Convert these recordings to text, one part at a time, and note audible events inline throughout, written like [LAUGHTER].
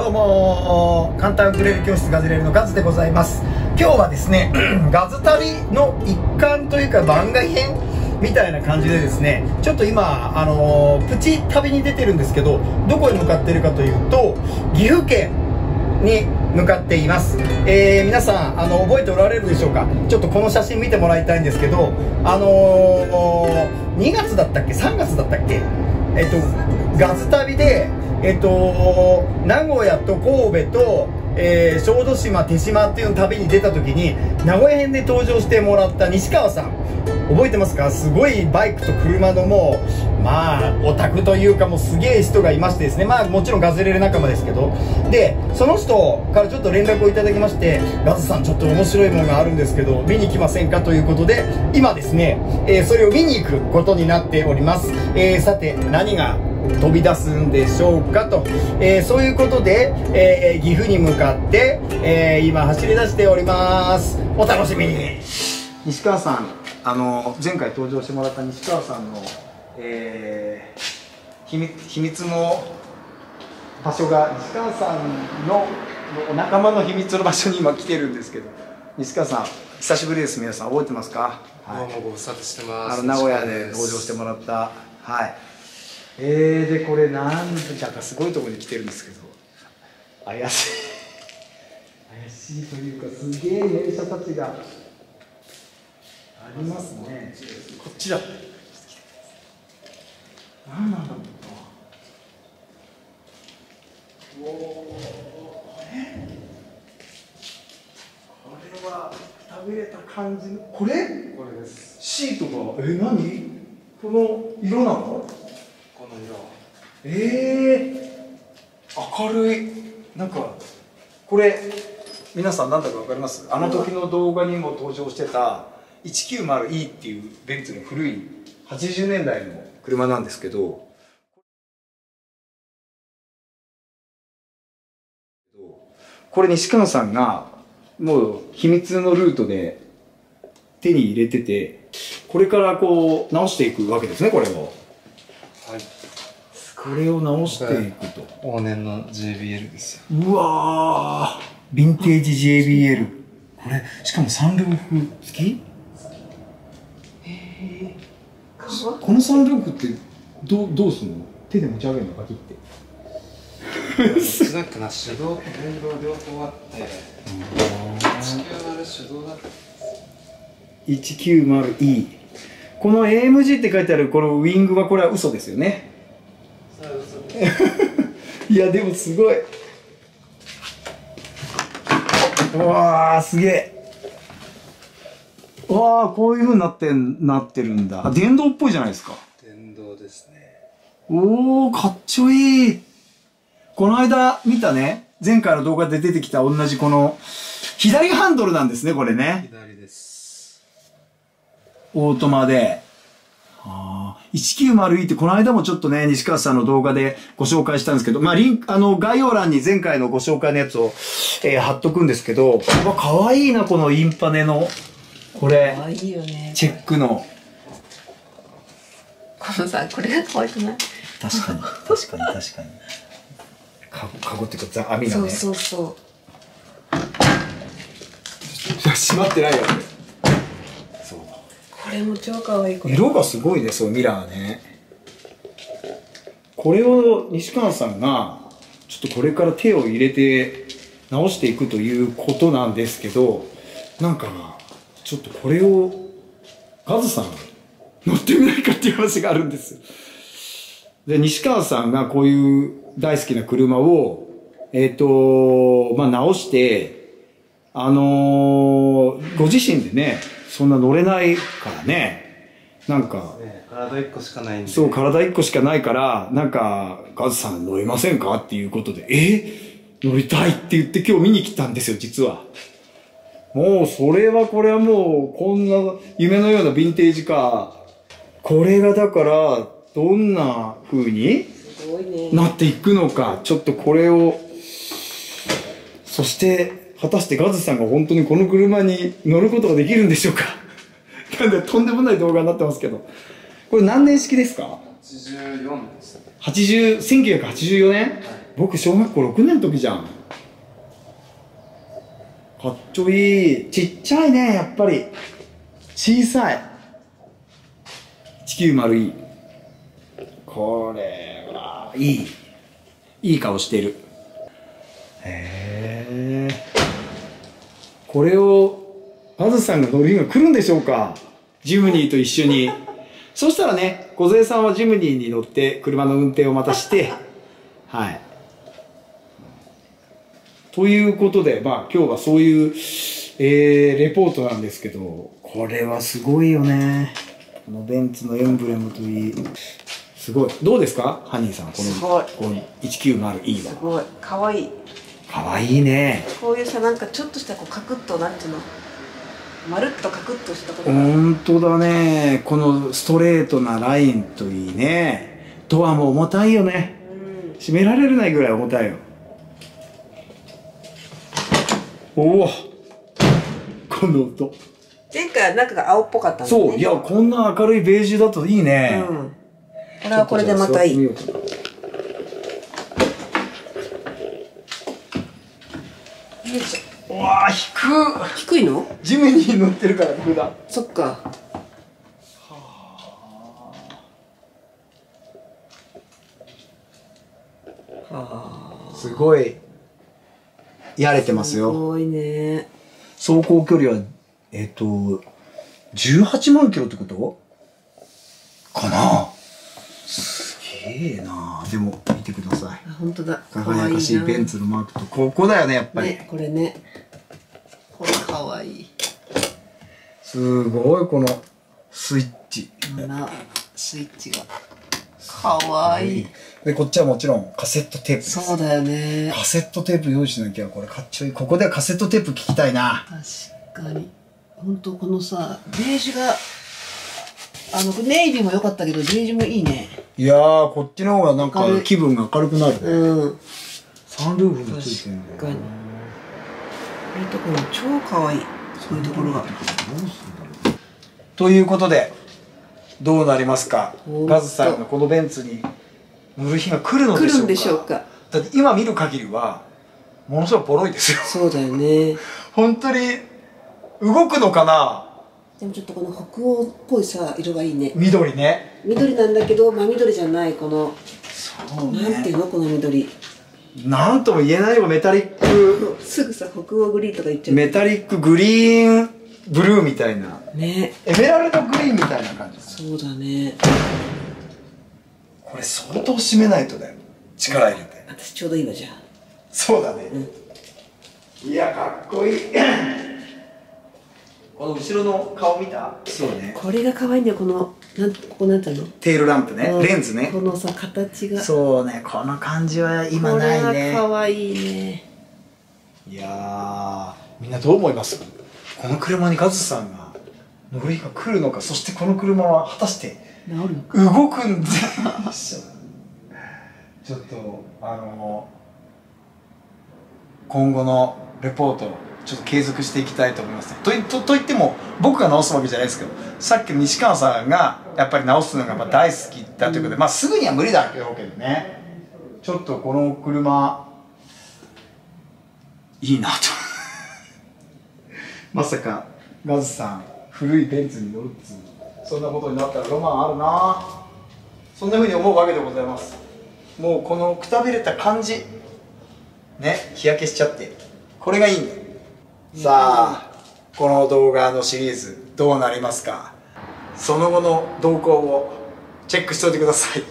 どうも簡単ウクレレ教室ガズレレのガズでございます。今日はですね [CLEARS THROAT] ガズ旅の一環というか番外編みたいな感じでですねちょっと今あの、プチ旅に出てるんですけどどこに向かってるかというと岐阜県に向かっています、えー、皆さんあの覚えておられるでしょうか？ちょっとこの写真見てもらいたいんですけどあのー、2月だったっけ？3月だったっけ？えっとガス旅でえっと、名古屋と神戸と、えー、小豆島、手島っていうの旅に出た時に名古屋編で登場してもらった西川さん。覚えてますか？すごいバイクと車のもうまあオタクというかもうすげえ人がいましてですね。まあもちろんガズレレ仲間ですけど。でその人からちょっと連絡をいただきましてガズさんちょっと面白いものがあるんですけど見に来ませんか？ということで今ですね、えー、それを見に行くことになっております、えー、さて何が飛び出すんでしょうかと、えー、そういうことで、えー、岐阜に向かって、えー、今走り出しております。お楽しみに。西川さんあの前回登場してもらった西川さんの、えー、秘密秘密の場所が西川さんのお仲間の秘密の場所に今来てるんですけど西川さん久しぶりです皆さん。覚えてますか、はい、ご無沙汰してます。あの名古屋で登場してもらった。はい。えー、でこれなんだかすごいところに来てるんですけど。怪しい。怪しいというかすげえ電車たちがありますね。こっちだ。何なんだろう。おおえ？これは食べれた感じの？これ？これです。シートが？え何？この色なの？の色。ええー、明るい。なんかこれ皆さん何だか分かります？あの時の動画にも登場してた 190E っていうベンツの古い80年代の車なんですけどこれ西川さんがもう秘密のルートで手に入れててこれからこう直していくわけですねこれを。これを直していくと。往年の JBL ですよ。うわー。ヴィンテージ JBL これしかもサンルーフ付きへえこのサンルーフってどうどうすんの？手で持ち上げるのか切って。なんかな手動と電動両方あって。190手動だった 190E この AMG って書いてあるこのウィングはこれは嘘ですよね。[LAUGHS] いやでもすごい。うわーすげえ。うわーこういうふうになってなってるんだ。電動っぽいじゃないですか。電動ですね。おおかっちょいい。この間見たね。前回の動画で出てきた同じこの左ハンドルなんですねこれね。左です。オートマで。190E ってこの間もちょっとね、西川さんの動画でご紹介したんですけど、まあ、リンク、あの、概要欄に前回のご紹介のやつを、えー、貼っとくんですけど、わ、かわいいな、このインパネの、これ。いいよね。チェックの。このさ、これが可愛くない？確かに、確かに、確かに。かご、かごっていうか、ザ、網がね。そうそうそう。閉まってないよ、これ。これも超可愛い色がすごいねそうミラーねこれを西川さんがちょっとこれから手を入れて直していくということなんですけどなんかちょっとこれをカズさん乗ってみないかっていう話があるんですよで西川さんがこういう大好きな車をえっ、ー、とまあ直してあのー、ご自身でねそんな乗れないからね。なんか、ね、体一個しかないんで。そう、体一個しかないから、なんか、ガズさん乗れませんかっていうことで、え？乗りたいって言って今日見に来たんですよ、実は。もう、それはこれはもう、こんな夢のようなヴィンテージカー。これがだから、どんな風になっていくのか、ちょっとこれを、そして、果たしてガズさんが本当にこの車に乗ることができるんでしょうか [LAUGHS] なんでとんでもない動画になってますけど。これ何年式ですか ?84 です。80、1984年、はい僕小学校6年の時じゃんかっちょいい。ちっちゃいねやっぱり。小さい。190E これはいい。いい顔してる。へえこれをあずさんが乗る日が来るんでしょうか。ジムニーと一緒に。そしたらね梢さんはジムニーに乗って車の運転をまたして。はい。ということで、まあ今日はそういう、えー、レポートなんですけど、これはすごいよね。このベンツのエンブレムといい。すごい。どうですか？ハニーさん、この、すごいこの 190E は。すごい可愛いかわいいね。こういうさなんかちょっとしたこうカクッとなんていうのまるっとカクッとしたことが本当だね。このストレートなラインといいね。ドアも重たいよね。うん閉められないぐらい重たいよ。おお。この音。前回は中が青っぽかったんだね。そう、いや、こんな明るいベージュだといいね。うん。これはこれでまたいい。わあ低低いの？地面に乗ってるから普段。そっか。はあ。すごいやれてますよ。すごいね。走行距離はえっ、と18万キロってこと？かな？すげえな。でも見てください。あ本当だ。輝かしいベンツのマークとここだよねやっぱり、ねこれね。これかわい。いすごいこのスイッチ。なスイッチがかわい。い。でこっちはもちろんカセットテープです。そうだよね。カセットテープ用意しなきゃこれかっちょいい。ここでカセットテープ聞きたいな。確かに。本当このさベージュがあのネイビーも良かったけどベージュもいいね。いやーこっちの方がなんか気分が明るくなるね。うん。サンルーフもついてるんだよ確かに。こういうところ超かわい。いそういうところが。ということでどうなりますか？ほんと。ガズさんのこのベンツに乗る日が来るのでしょうか？来るんでしょうかだって今見る限りはものすごいボロいですよ。そうだよね。[LAUGHS] 本当に動くのかな？でもちょっとこの北欧っぽいさ色がいいね。緑ね。緑なんだけど真緑じゃないこのそうなんていうの？この緑。なんとも言えないよメタリック。[LAUGHS] すぐさ北欧グリーンとか言っちゃう。メタリックグリーンブルーみたいな。ね。エメラルドグリーンみたいな感じそうだね。これ相当締めないとだよ。力入れて。私ちょうどいいわじゃあそうだね、いやかっこいい。[CLEARS THROAT] この後ろの顔見た？そうね。これが可愛いんだよこのなんここなんていうの？テールランプね、うん。レンズね。このさ形が。そうね。この感じは今ないね。可愛いね。いやー。みんなどう思います？この車にガズさんが乗る日が来るのかそしてこの車は果たして動くんでしょちょっとあの今後のレポートちょっと継続していきたいと思いますといとといっても僕が直すわけじゃないですけどさっきの西川さんがやっぱり直すのが大好きだということで、まあすぐには無理だけどね。ちょっとこの車いいなとまさかガズさん古いベンツに乗るっつうそんなことになったらロマンあるな。そんな風に思うわけでございます。もうこのくたびれた感じ。ね日焼けしちゃって。これがいいんだよさあこの動画のシリーズどうなりますか。その後の動向をチェックしておいてください。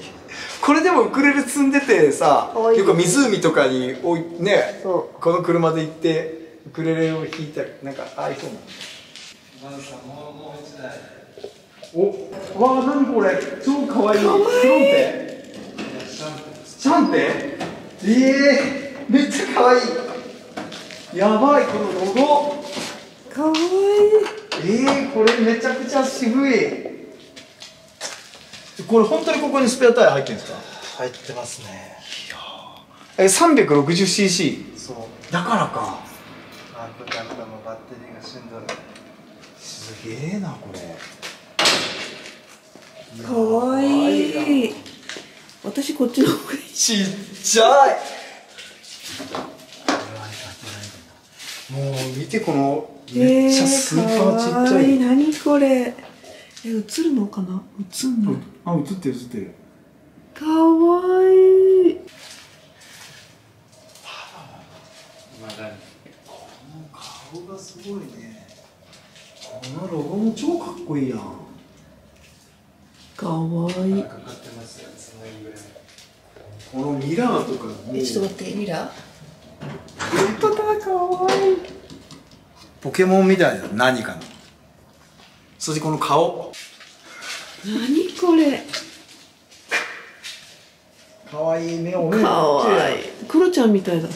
これでもウクレレ積んでてさかわいいよく湖とかにおいねそこの車で行ってウクレレを弾いたらなんかああいうそうなの。まずさんもうもう一台おわあ何これ。超かわいい。フロンテシャンテええー、めっちゃかわいい。やばいこのロゴ。かわいい。ええー、これめちゃくちゃ渋い。これ本当にここにスペアタイヤ入ってるんですか？入ってますね。え 360cc そう。だからかンプかんかのバッテリーが死んどるすげえなこれ。かわいい。私こっちの方がいい。ちっちゃい。もう見てこのめっちゃスーパーちっちゃい、えー、何これ。え映るのかな？映んのあ映ってる映ってる。かわいい。まだ顔がすごいね。このロゴも超かっこいいやん。かわいい。かかってますよそのぐらい。このミラーとかも。えちょっと待ってミラー？本当だかわいい。ポケモンみたいな何かの。そしてこの顔。何これ？かわいい目をねかわいい。クロちゃんみたいだ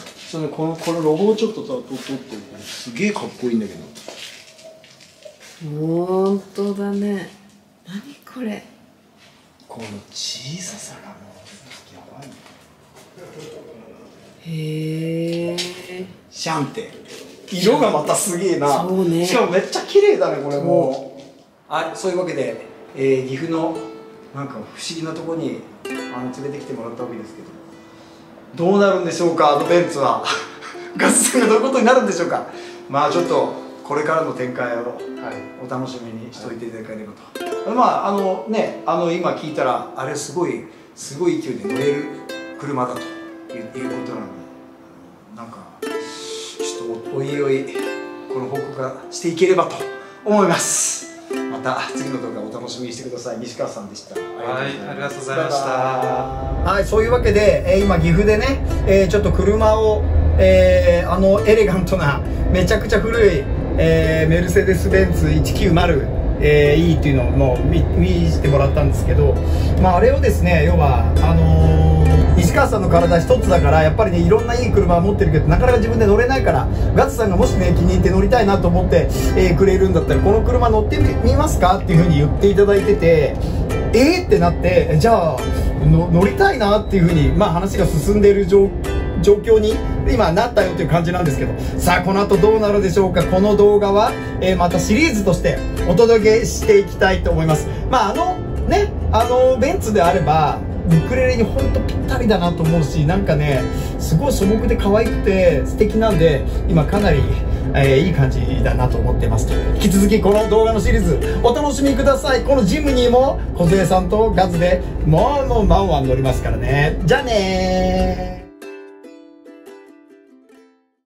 このこのロゴをちょっと撮ってるすげえかっこいいんだけど。本当だね。何これ。この小ささがもうやばいへえ。シャンテ。色がまたすげえな。そうね。しかもめっちゃ綺麗だねこれも。はいそういうわけで、えー岐阜のなんか不思議なとこにあの連れてきてもらったわけですけどどうなるんでしょうかあのベンツは。ガスさんがどういうことになるんでしょうか。まあちょっとこれからの展開をはい。お楽しみにしておいていただければと、まああのねあの今聞いたらあれすごいすごい勢いで乗れる車だということなのでなんかちょっとおいおいこの報告がしていければと思います。また次の動画お楽しみにしてください。西川さんでした。はいありがとうございました。はいそういうわけで、えー今岐阜でね、えーちょっと車を、えーあのエレガントなめちゃくちゃ古い、えーメルセデス・ベンツ190えーいいっていうのをもう見見せてもらったんですけど、まあ、あれをですね要はあのー西川さんの体一つだからやっぱりねいろんないい車を持ってるけどなかなか自分で乗れないからガッツさんがもしね気に入って乗りたいなと思って、えーくれるんだったらこの車乗ってみますか？っていうふうに言っていただいててえー？ってなってじゃあの乗りたいなっていうふうに、まあ、話が進んでいる状状況に今なったよという感じなんですけどさあこの後どうなるでしょうか？この動画は、えーまたシリーズとしてお届けしていきたいと思います。まああのねあのベンツであればウクレレにほんとぴったりだなと思うしなんかねすごい素朴で可愛くて素敵なんで今かなり、えーいい感じだなと思ってます引き続きこの動画のシリーズお楽しみください。このジムにも小杉さんとガズでもうもうワンワン乗りますからね。じゃあねー。